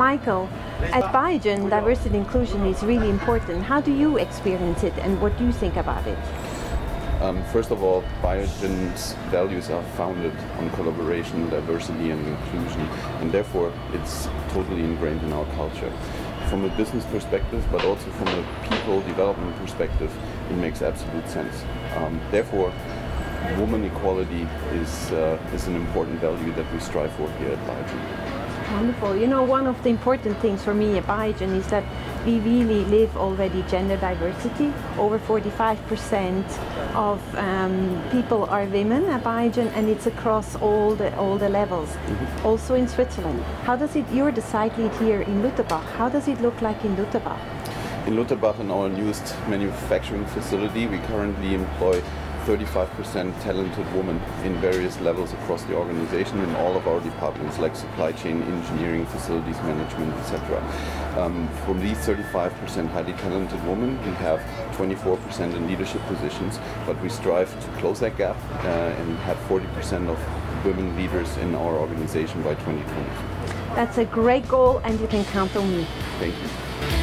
Michael, at Biogen, diversity and inclusion is really important. How do you experience it and what do you think about it? Um, first of all, Biogen's values are founded on collaboration, diversity and inclusion and therefore it's totally ingrained in our culture. From a business perspective but also from a people development perspective it makes absolute sense. Um, therefore woman equality is, uh, is an important value that we strive for here at Biogen. Wonderful. You know, one of the important things for me at Biogen is that we really live already gender diversity. Over 45% of um, people are women at Biogen and it's across all the, all the levels. Mm -hmm. Also in Switzerland. How does it, you're the site lead here in Luterbach. How does it look like in Luterbach? In Luterbach, in our newest manufacturing facility, we currently employ 35% talented women in various levels across the organization in all of our departments like supply chain, engineering, facilities management, etc. Um, from these 35% highly talented women, we have 24% in leadership positions, but we strive to close that gap uh, and have 40% of women leaders in our organization by 2020. That's a great goal and you can count on me. Thank you.